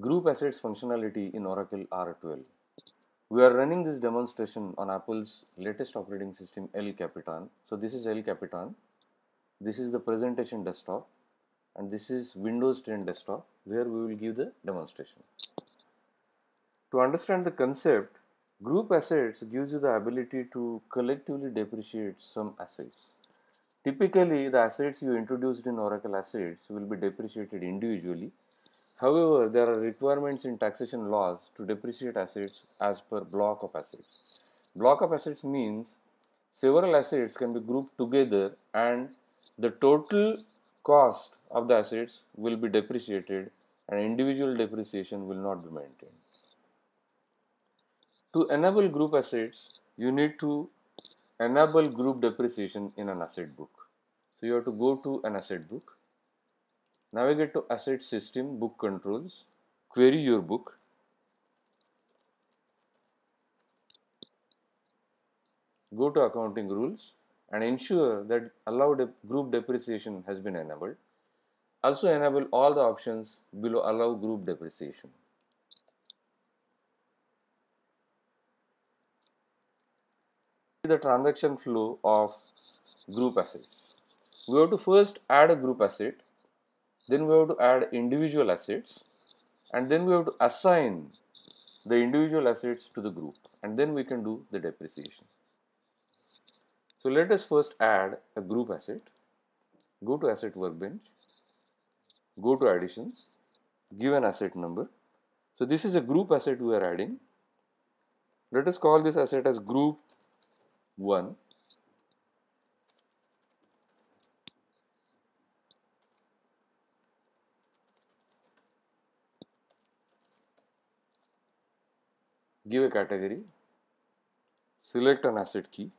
group assets functionality in Oracle R12. We are running this demonstration on Apple's latest operating system El Capitan. So this is El Capitan. This is the presentation desktop and this is Windows 10 desktop where we will give the demonstration. To understand the concept, group assets gives you the ability to collectively depreciate some assets. Typically, the assets you introduced in Oracle Assets will be depreciated individually. However, there are requirements in taxation laws to depreciate assets as per block of assets. Block of assets means several assets can be grouped together and the total cost of the assets will be depreciated and individual depreciation will not be maintained. To enable group assets, you need to enable group depreciation in an asset book. So you have to go to an asset book, navigate to asset system, book controls, query your book. Go to accounting rules and ensure that allowed group depreciation has been enabled. Also enable all the options below allow group depreciation. The transaction flow of group assets. We have to first add a group asset, then we have to add individual assets, and then we have to assign the individual assets to the group, and then we can do the depreciation. So let us first add a group asset. Go to asset workbench, go to additions, give an asset number. So this is a group asset we are adding. Let us call this asset as group 1. Give a category, select an asset key,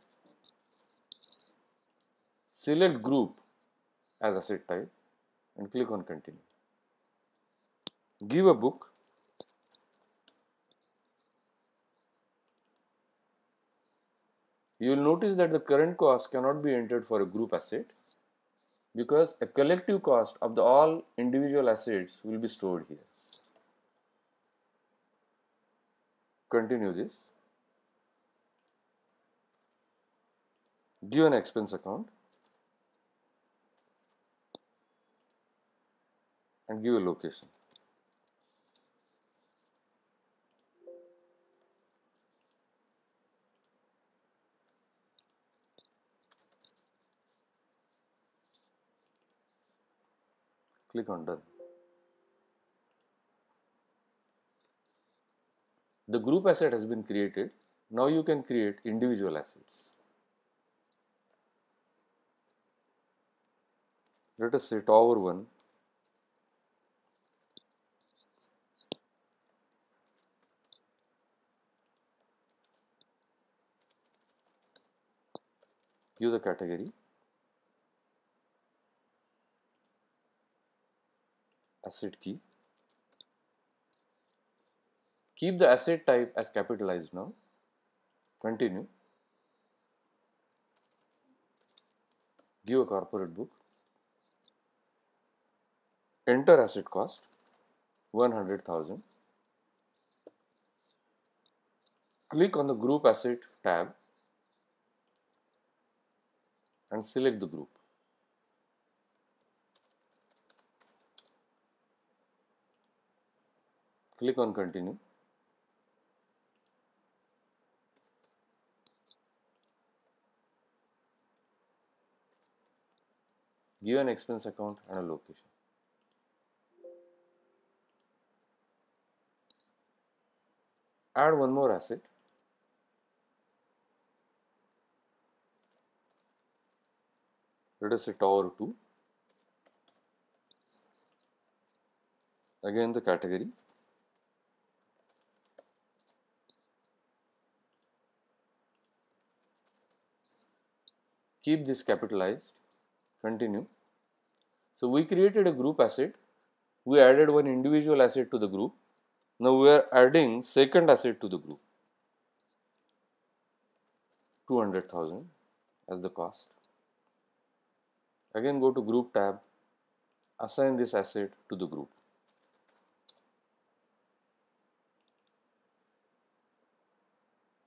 select group as asset type and click on continue. Give a book, you will notice that the current cost cannot be entered for a group asset because a collective cost of the all individual assets will be stored here. Continue this. Give an expense account and give a location. Click on done. The group asset has been created. Now you can create individual assets. Let us say tower 1 give the category asset key keep the asset type as capitalized now continue give a corporate book enter asset cost 100,000 click on the group asset tab and select the group. Click on continue. Give an expense account and a location. Add one more asset. Let us say tower 2 again the category. Keep this capitalized continue. So we created a group asset, we added one individual asset to the group, now we are adding second asset to the group, 200,000 as the cost. Again go to group tab, assign this asset to the group.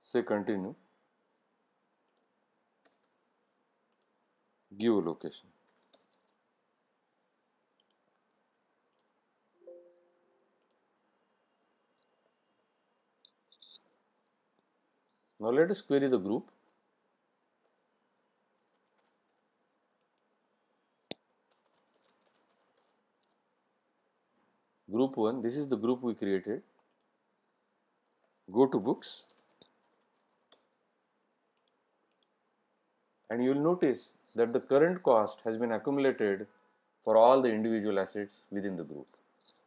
Say continue. Give a location now let us query the group. Group 1 this is the group we created. Go to books. And you will notice that the current cost has been accumulated for all the individual assets within the group.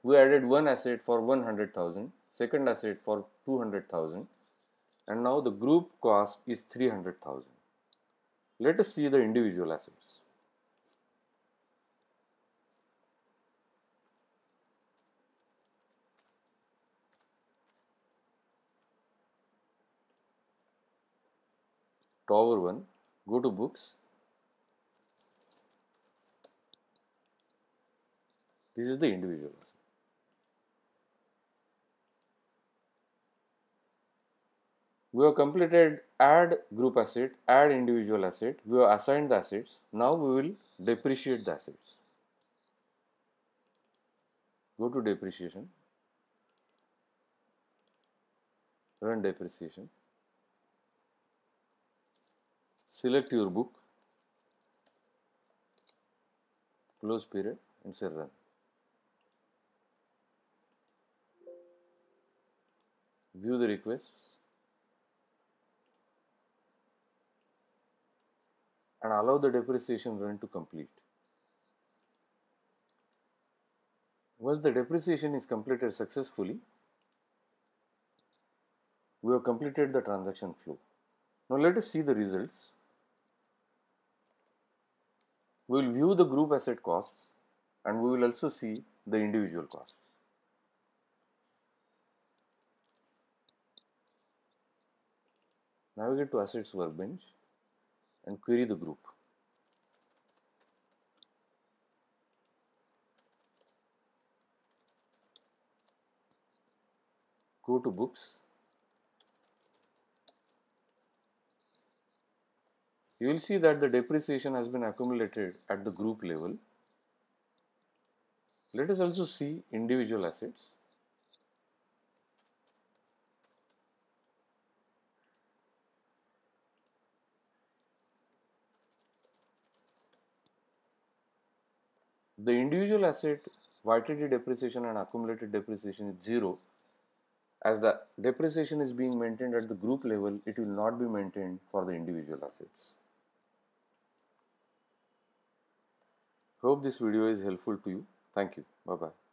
We added one asset for 100,000, second asset for 200,000 and now the group cost is 300,000. Let us see the individual assets. Tower 1, go to books. This is the individual. We have completed add group asset, add individual asset, we have assigned the assets. Now we will depreciate the assets. Go to depreciation, run depreciation select your book, close period and say run. View the requests and allow the depreciation run to complete. Once the depreciation is completed successfully, we have completed the transaction flow. Now let us see the results. We will view the group asset costs and we will also see the individual costs. Navigate to assets workbench and query the group. Go to books you will see that the depreciation has been accumulated at the group level. Let us also see individual assets. The individual asset YTD depreciation and accumulated depreciation is 0 as the depreciation is being maintained at the group level, it will not be maintained for the individual assets. Hope this video is helpful to you. Thank you. Bye bye.